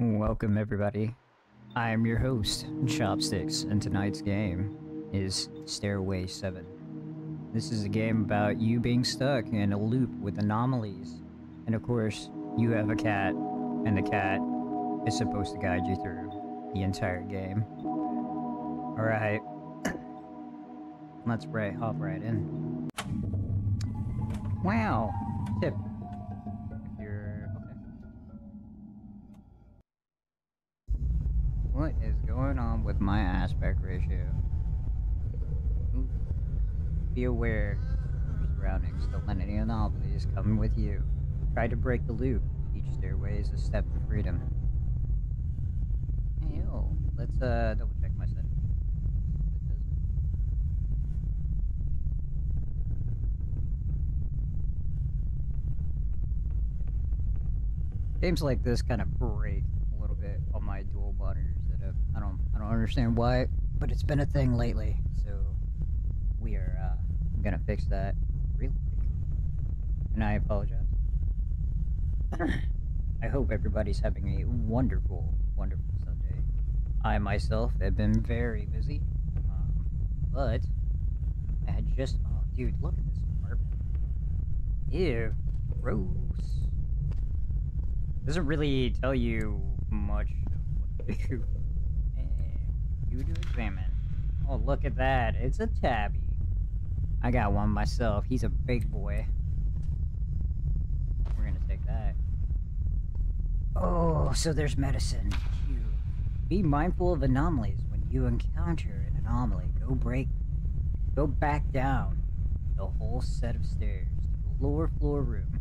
Welcome, everybody. I am your host, ChoppedStyx, and tonight's game is Stairway 7. This is a game about you being stuck in a loop with anomalies. And of course, you have a cat, and the cat is supposed to guide you through the entire game. Alright. Let's right, hop right in. Wow! Ratio? Be aware of your surroundings. Don't let any anomalies come with you. Try to break the loop. Each stairway is a step to freedom. Hey, yo, let's uh double check my settings. Games like this kind of break a little bit on my dual monitor setup. I don't I don't understand why, but it's been a thing lately. So we are uh, gonna fix that real quick. And I apologize. I hope everybody's having a wonderful, wonderful Sunday. I myself have been very busy, um, but I had just oh dude, look at this apartment. Ew, gross. Doesn't really tell you much of what to do. You to examine. Oh, look at that. It's a tabby. I got one myself. He's a big boy. We're gonna take that. Oh, so there's medicine. Phew. Be mindful of anomalies when you encounter an anomaly. Go break. Go back down the whole set of stairs to the lower floor room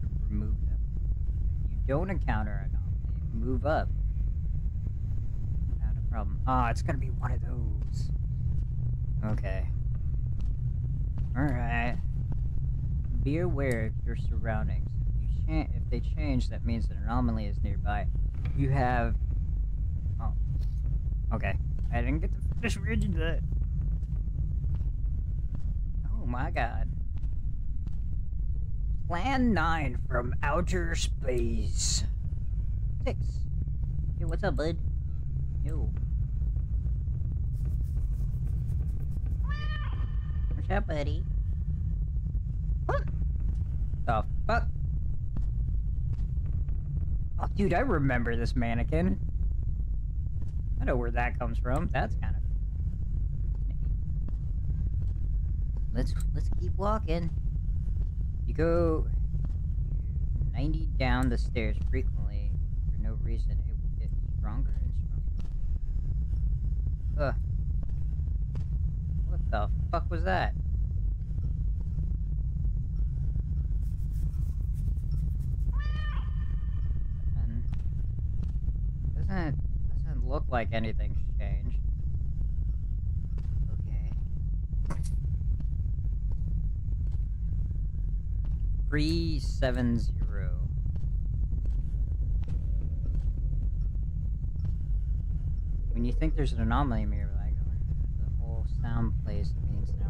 to remove them. If you don't encounter an anomaly, move up. Problem. Ah, it's gonna be one of those. Okay. Alright. Be aware of your surroundings. If, you if they change, that means an anomaly is nearby. You have. Oh. Okay. I didn't get to finish reading that. Oh my god. Plan 9 from outer space. 6. Hey, what's up, bud? Yo. Up, buddy? What the fuck? Oh, dude, I remember this mannequin. I know where that comes from. That's kind of. Let's let's keep walking. You go 90 down the stairs frequently for no reason. It will get stronger and stronger. Ugh. The fuck was that? And doesn't doesn't look like anything's changed. Okay. Three seven zero. When you think there's an anomaly into sound place means no.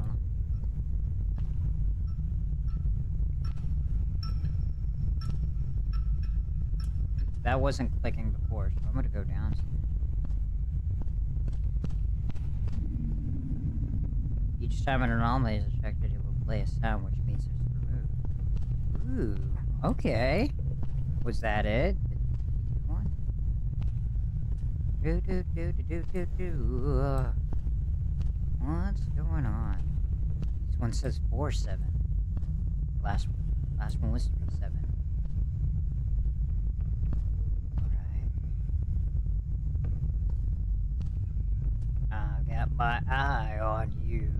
That wasn't clicking before, so I'm gonna go down. Each time an anomaly is detected, it will play a sound, which means it's removed. Ooh, okay. Was that it? Do? Do do do do do do What's going on? This one says four seven. Last last one was three seven. Alright. I got my eye on you.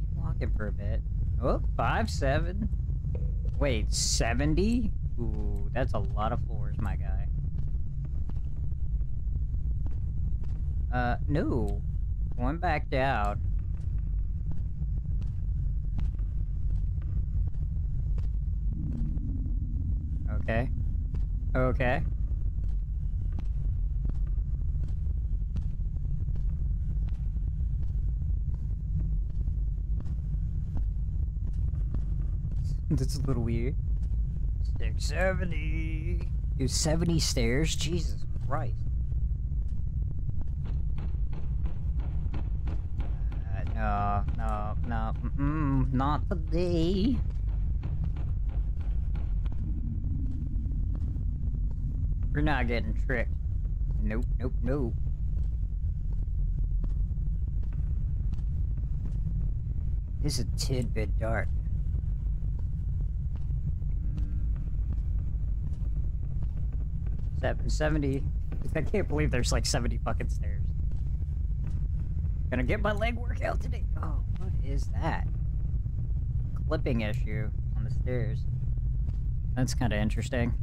Keep walking for a bit. Oh, five seven. Wait, seventy? Ooh, that's a lot of floors, my guy. Uh, no. Going back down. Okay. Okay. That's a little weird. 670. Dude, 70 stairs? Jesus Christ. No, no, mm-mm, not today. We're not getting tricked. Nope, nope, nope. This is a tidbit dark. 770. I can't believe there's like 70 fucking stairs. Gonna get my leg workout today. Oh, what is that? Clipping issue on the stairs. That's kind of interesting.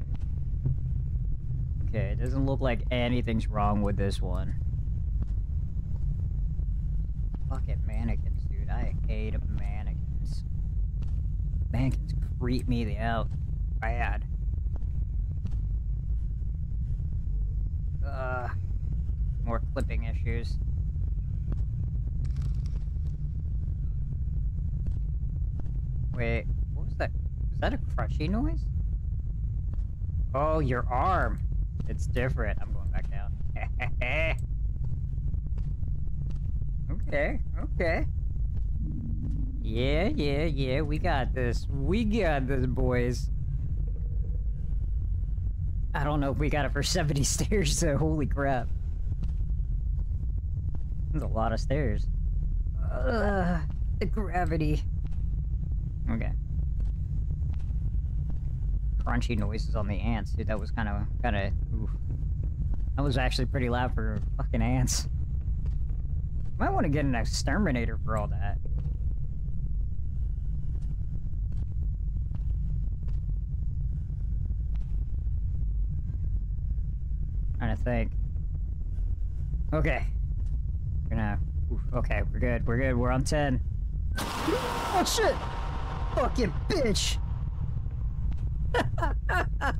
Okay, it doesn't look like anything's wrong with this one. Fucking mannequins, dude. I hate mannequins. Mannequins creep me the out bad. Uh, more clipping issues. Wait, what was that? Was that a crunchy noise? Oh, your arm. It's different. I'm going back down. okay, okay. Yeah, yeah, yeah, we got this. We got this, boys. I don't know if we got it for 70 stairs, so holy crap. That's a lot of stairs. Uh, the gravity. Okay. Crunchy noises on the ants, dude. That was kind of, kind of. That was actually pretty loud for fucking ants. Might want to get an exterminator for all that. Trying to think. Okay. We're gonna. Oof, okay, we're good. We're good. We're on 10. Oh shit! Fucking bitch!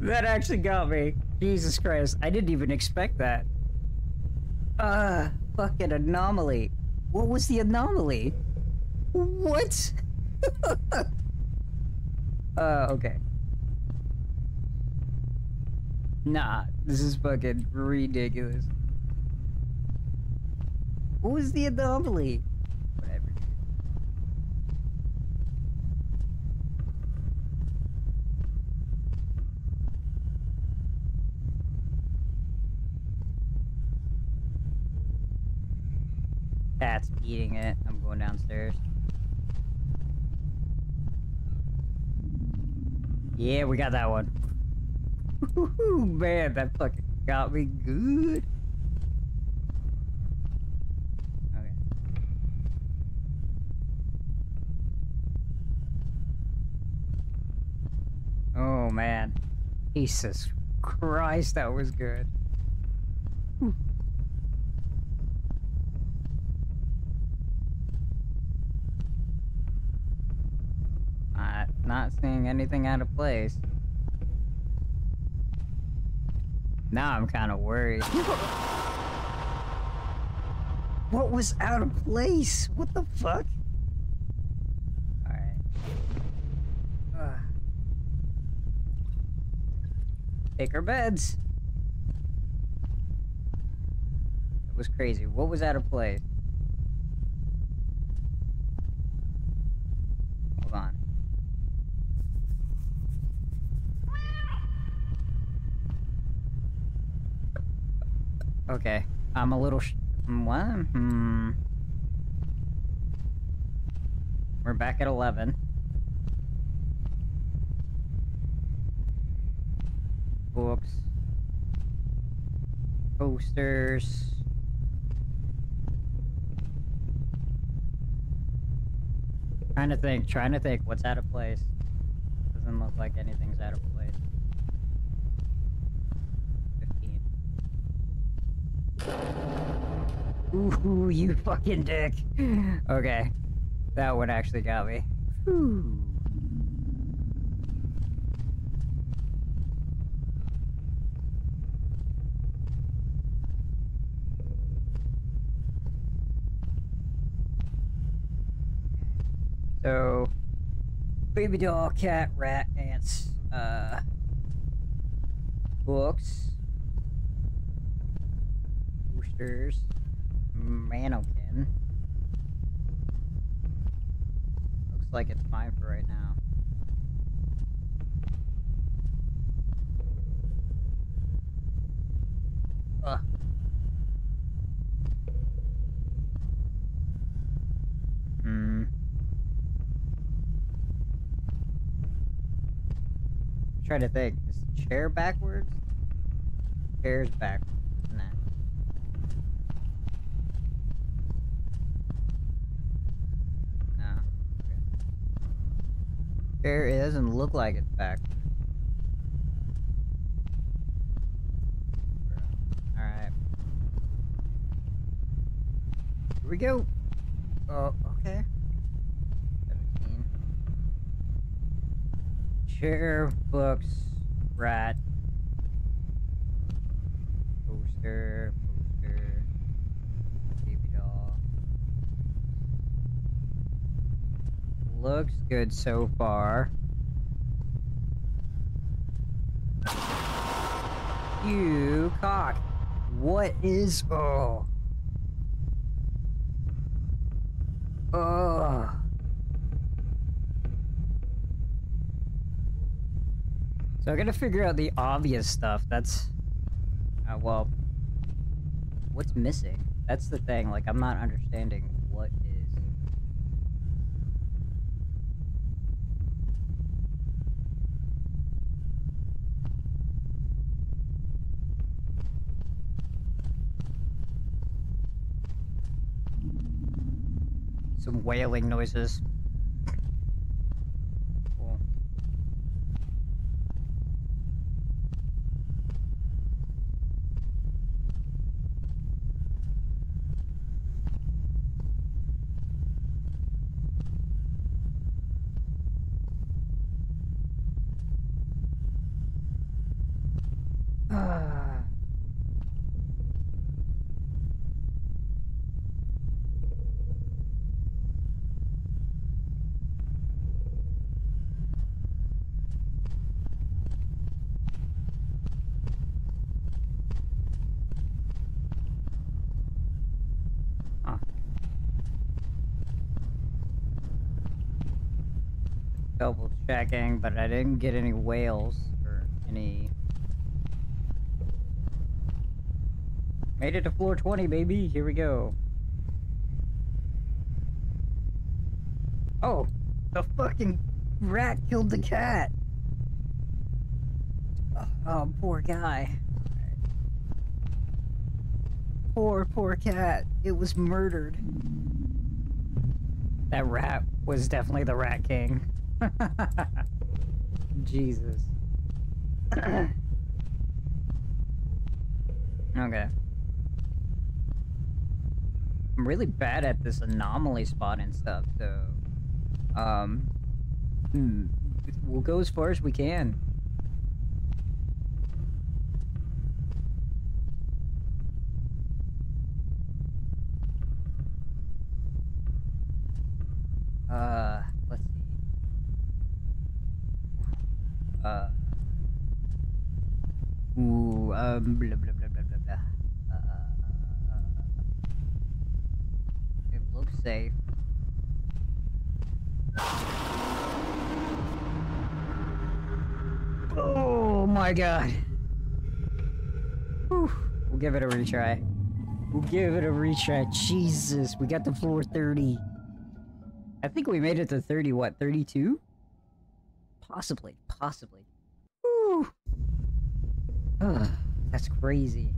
that actually got me. Jesus Christ. I didn't even expect that. Uh, fucking anomaly. What was the anomaly? What? uh, okay. Nah, this is fucking ridiculous. What was the anomaly? Whatever. Cat's eating it. I'm going downstairs. Yeah, we got that one. Ooh, man, that fucking got me good. Okay. Oh, man. Jesus Christ, that was good. Not seeing anything out of place. Now I'm kind of worried. what was out of place? What the fuck? Alright. Take our beds. It was crazy. What was out of place? Hold on. Okay. I'm a little sh- What? Hmm. We're back at 11. Books. Posters. Trying to think, trying to think what's out of place. Doesn't look like anything's out of place. 15. Ooh, you fucking dick. Okay. That one actually got me. Whew. So, baby doll, cat, rat, ants, uh, books, boosters, mannequin. Looks like it's fine for right now. Ugh. Hmm. Try to think. Is chair backwards? Chair's backwards. Nah. No. Okay. Chair it doesn't look like it's back. Alright. Here we go. Oh, okay. 17. Chair, books, rat. Poster. Baby doll. Looks good so far. You cock. What is oh? Oh. So I gotta figure out the obvious stuff. That's, uh, well, what's missing? That's the thing. Like I'm not understanding what is. Some wailing noises. Cool. Ah. Huh. Checking, but I didn't get any whales or any. Made it to floor 20, baby. Here we go. Oh, the fucking rat killed the cat. Oh, poor guy. Poor, poor cat. It was murdered. That rat was definitely the Rat King. Jesus. okay. I'm really bad at this anomaly spot and stuff, so um hmm, we'll go as far as we can. Uh, let's see. Uh. Ooh, um, blah, blah, blah, blah, blah, blah. Uh, it looks safe. Oh my god. Whew. We'll give it a retry. We'll give it a retry. Jesus, we got to floor 30. I think we made it to 30, what, 32? Possibly, possibly. That's crazy.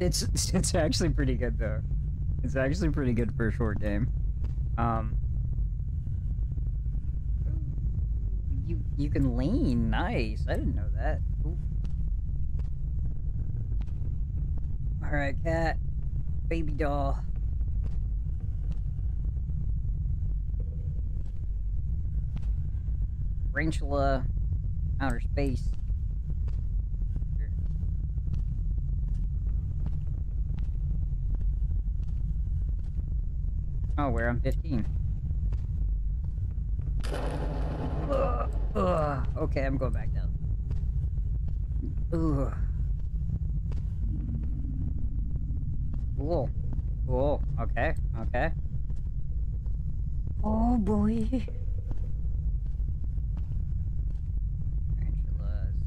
It's it's actually pretty good though. It's actually pretty good for a short game. Um You you can lean, nice. I didn't know that. Ooh. Alright, cat. Baby doll. Tarantula. Outer space. Oh, where I'm 15. Ugh, ugh. Okay, I'm going back down. Ugh. Cool. Cool. Okay. Okay. Oh boy.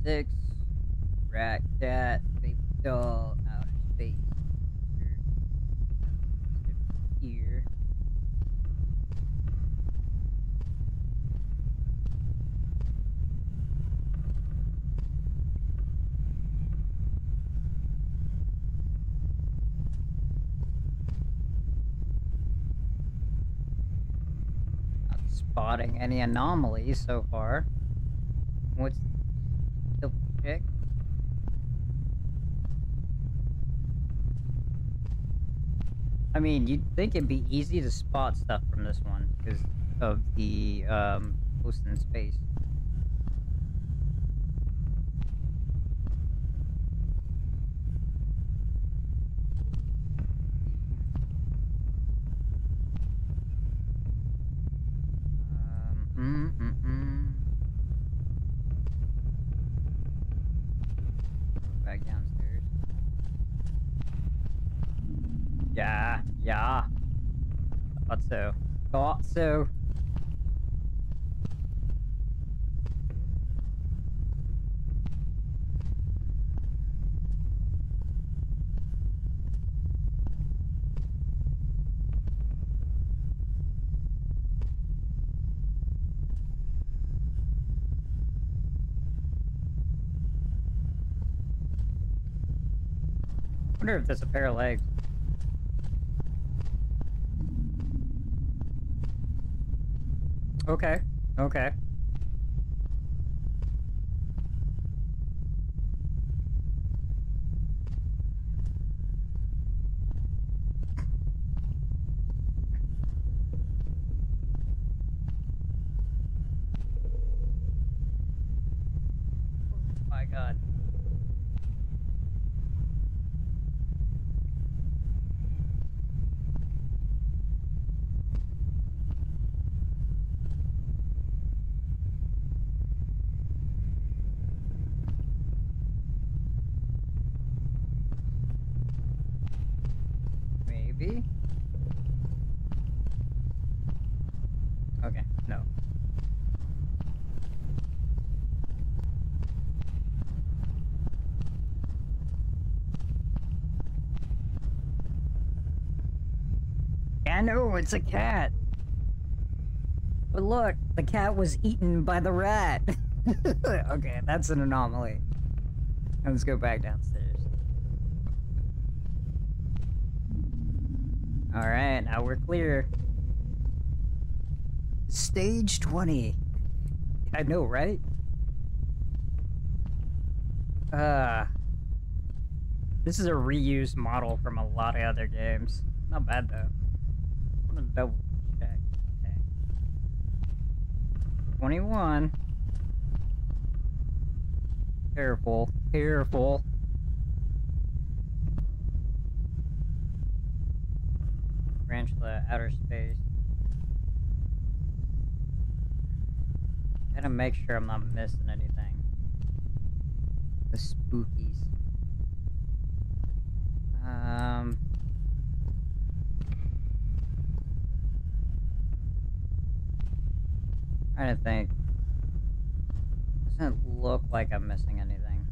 6. Rat, cat, baby doll, outer space. Here. Not spotting any anomalies so far. What's I mean, you'd think it'd be easy to spot stuff from this one because of the um, in space. Um, mm, mm, mm. Back downstairs. Yeah, yeah. Thought so. Thought so. wonder if there's a pair of legs. Okay. Okay. Oh my god. Maybe? Okay, no. I know, it's a cat. But look, the cat was eaten by the rat. okay, that's an anomaly. Let's go back downstairs. Alright, now we're clear. Stage 20. I know, right? Uh, this is a reused model from a lot of other games. Not bad, though. I'm gonna double check. Okay. 21. Careful, careful. Tarantula, outer space. Gotta make sure I'm not missing anything. The spookies. Um. Trying to think. Doesn't look like I'm missing anything.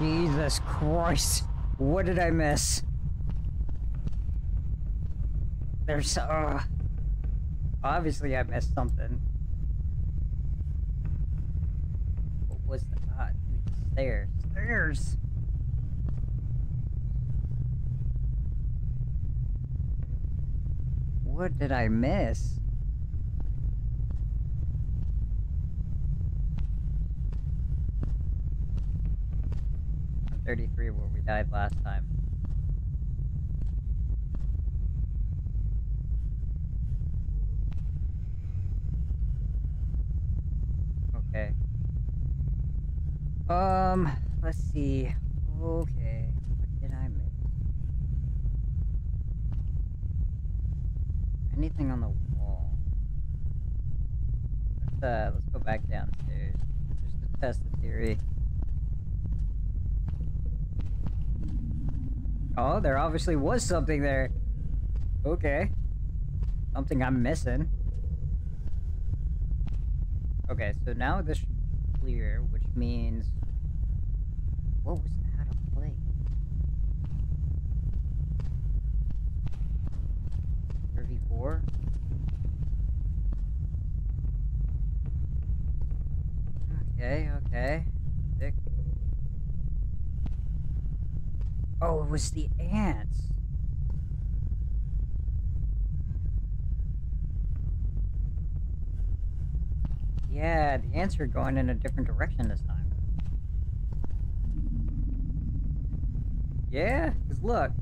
Jesus Christ. What did I miss? There's uh obviously I missed something. What was the uh, stairs? Stairs. What did I miss? Thirty-three, where we died last time. Okay. Um, let's see. Okay, what did I miss? Anything on the wall. Let's, uh, let's go back downstairs. Just to test the theory. Oh, there obviously was something there. Okay. Something I'm missing. Okay, so now this should be clear, which means... What was that a plate? Thirty-four? Okay, okay. Sick. Oh, it was the ants. Yeah, the ants are going in a different direction this time. Yeah, because look.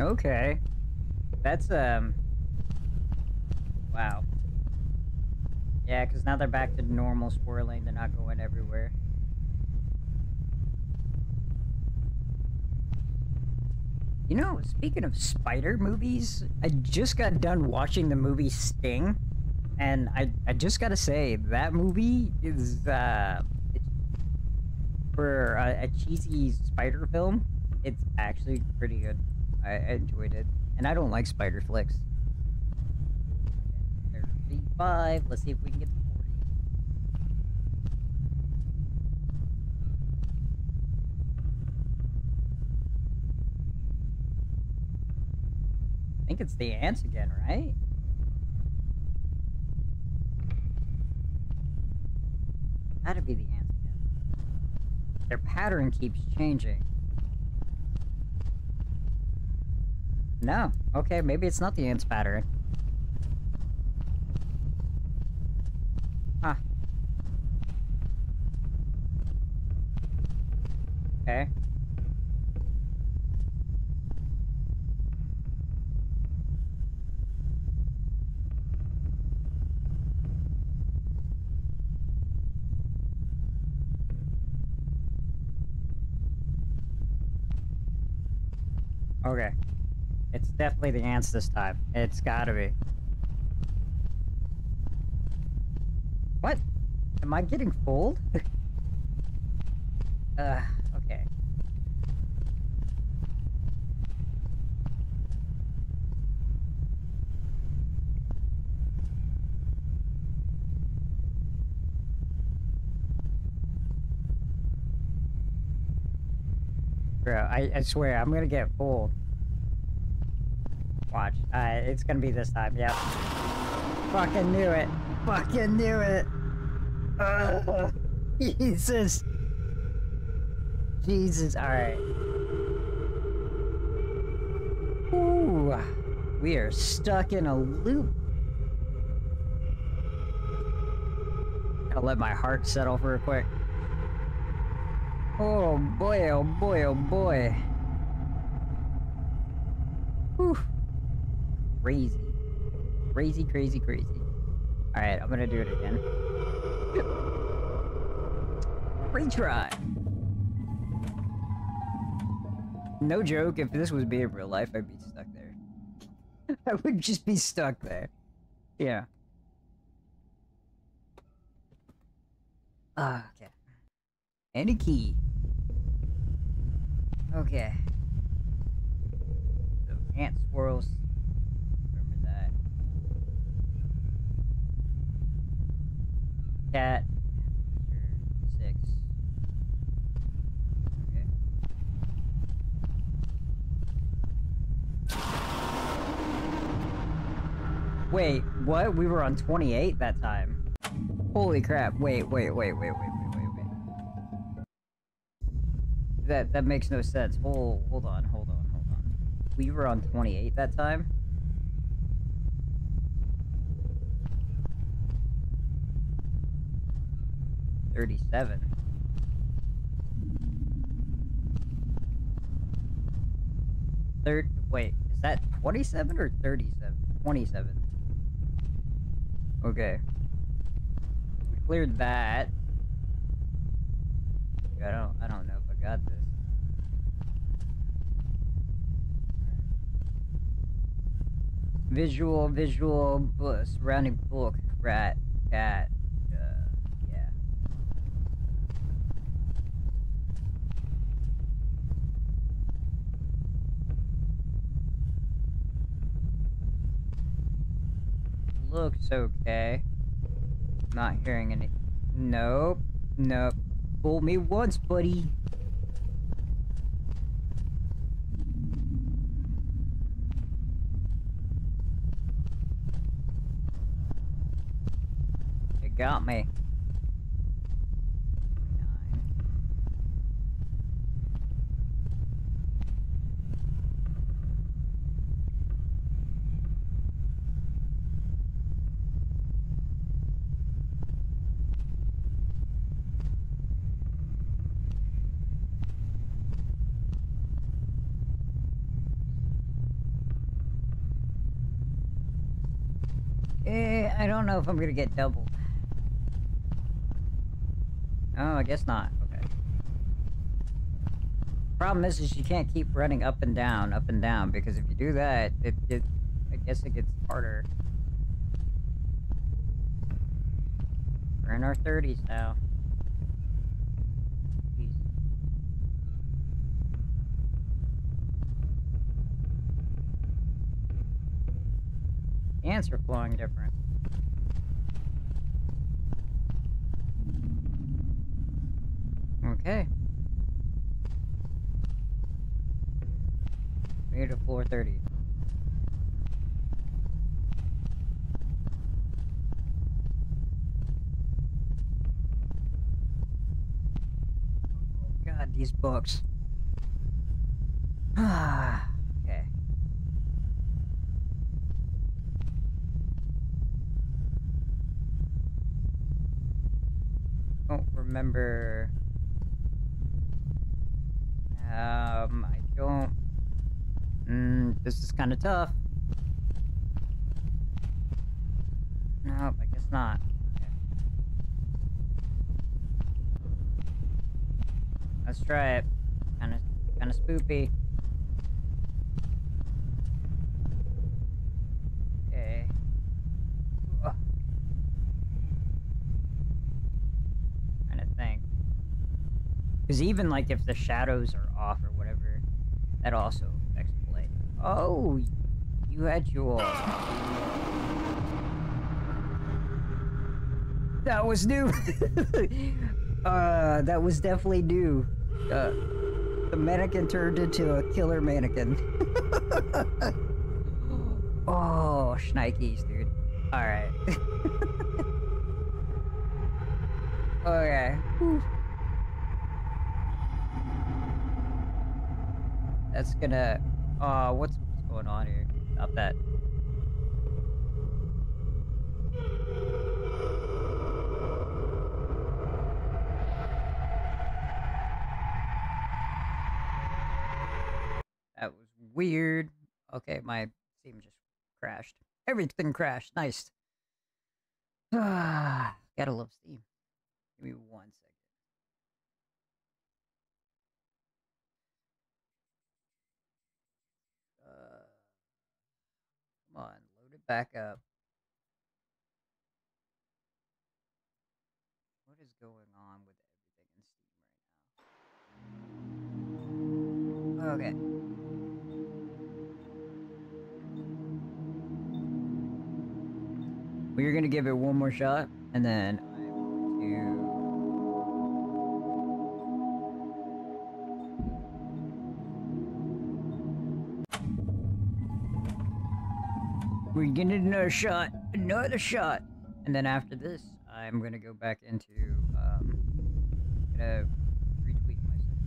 Okay. That's, um... Wow. Yeah, because now they're back to normal swirling. They're not going everywhere. You know, speaking of spider movies, I just got done watching the movie Sting, and I, I just gotta say, that movie is, uh, for a, a cheesy spider film, it's actually pretty good. I, enjoyed it. And I don't like spider flicks. Okay, 35, let's see if we can get to 40. I think it's the ants again, right? Gotta be the ants again. Their pattern keeps changing. No. Okay, maybe it's not the ants pattern. Huh. Ah. Okay. Okay. It's definitely the ants this time. It's gotta be. What? Am I getting fooled? uh, okay. Bro, I, I swear, I'm gonna get fooled. Watch. Uh, it's gonna be this time, yep. Fucking knew it. Fucking knew it. Ugh. Jesus. Jesus, alright. Ooh. We are stuck in a loop. Gotta let my heart settle for a quick. Oh boy, oh boy, oh boy. Whew. Crazy. Crazy, crazy, crazy. Alright, I'm gonna do it again. Retry! No joke, if this was being real life, I'd be stuck there. I would just be stuck there. Yeah. Ah, okay. And a key. Okay. So, ant swirls. Remember that. Cat. Six. Okay. Wait, what? We were on 28 that time. Holy crap. Wait, wait, wait, wait, wait, wait, wait, wait. That that makes no sense. Hold hold on, hold on, hold on. We were on 28 that time? 37. Third, wait, is that 27 or 37? 27. Okay. We cleared that. I don't, I don't know if I got this. Visual, visual, book, surrounding book, rat, cat. Looks okay. Not hearing any. Nope. Nope. Fool me once, buddy. You got me. Nine. Eh, I don't know if I'm gonna get double. Oh, I guess not. Okay. Problem is, is you can't keep running up and down, up and down, because if you do that, it, it I guess it gets harder. We're in our 30s now. Ants are flowing different. Okay. It to 430. Oh god, these books. Ah, okay. Don't remember um, I don't. Mm, this is kind of tough. Nope, I guess not. Okay. Let's try it. Kind of, kind of spoopy. Okay. Trying to think. Because even like if the shadows are off or whatever, that also affects. Oh, you had your. That was new. uh, that was definitely new. Uh, the mannequin turned into a killer mannequin. oh, shnikes, dude. All right. okay. Whew. That's gonna. Uh, what's, going on here? Stop that. That was weird. Okay, my Steam just crashed. Everything crashed. Nice. Ah, gotta love Steam. Give me one second. Uh, come on, load it back up. What is going on with everything in Steam right now? Okay. We're gonna give it one more shot, and then We're getting another shot, another shot, and then after this, I'm gonna go back into um, gonna retweet myself.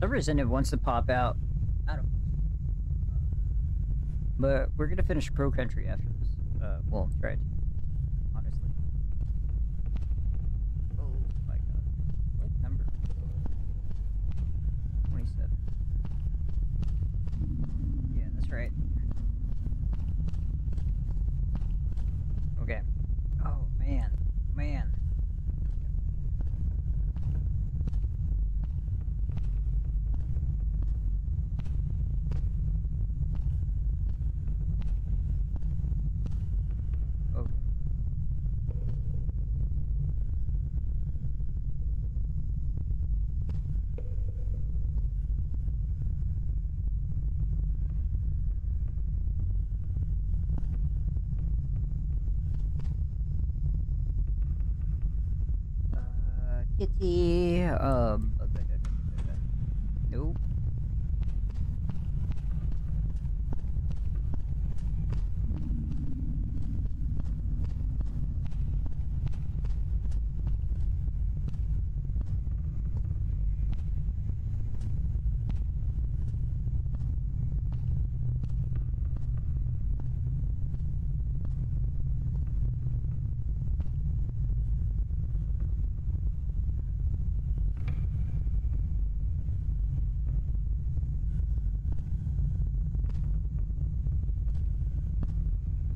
For reason, it wants to pop out. I don't. But we're gonna finish Crow Country after this. Uh, well, try to. Honestly. Oh my god. What number? 27. Yeah, that's right. Okay. Oh man. Kitty. Um. Nope.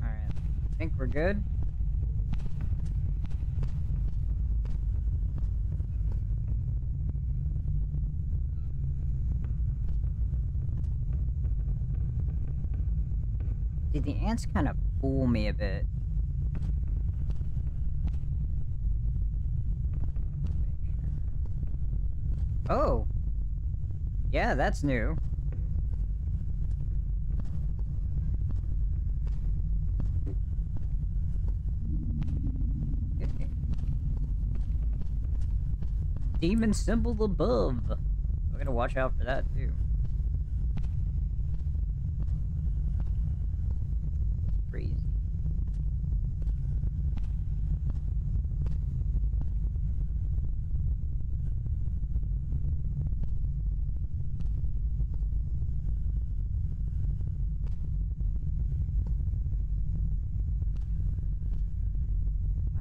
Alright. I think we're good. See, the ants kind of fool me a bit. Oh! Yeah, that's new. Okay. Demon symbol above. We're gonna watch out for that too. Crazy.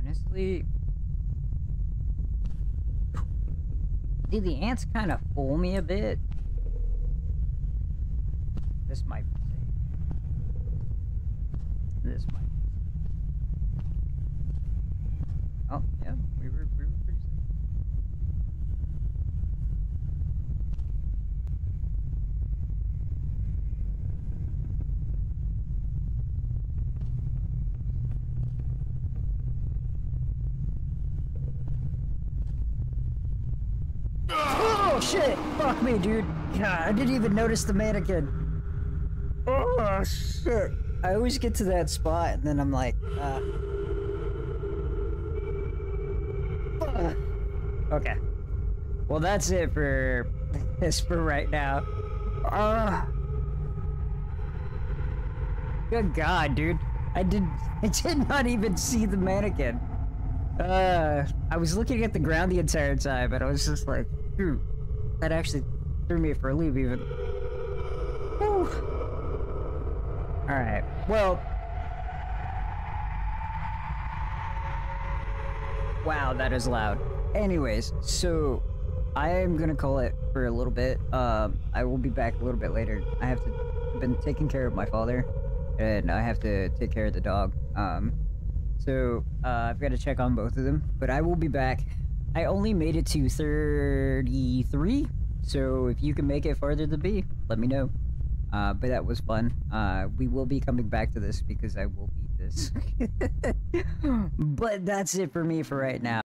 Honestly, See, the ants kind of fool me a bit. This might be safe. This might. be safe. Oh, yeah, we were, we were pretty safe. Oh shit! Fuck me, dude. God, I didn't even notice the mannequin. Oh shit! I always get to that spot and then I'm like, uh. Okay. Well, that's it for this for right now. Uh. Good God, dude! I did. I did not even see the mannequin. Uh, I was looking at the ground the entire time, and I was just like, "Phew, that actually threw me for a loop." Even. Whew. All right. Well. Wow, that is loud. Anyways, so I am gonna call it for a little bit. Um, I will be back a little bit later. I have to been taking care of my father, and I have to take care of the dog. Um, so uh, I've got to check on both of them, but I will be back. I only made it to 33, so if you can make it farther than B, let me know. Uh, but that was fun. Uh, we will be coming back to this because I will beat this. but that's it for me for right now.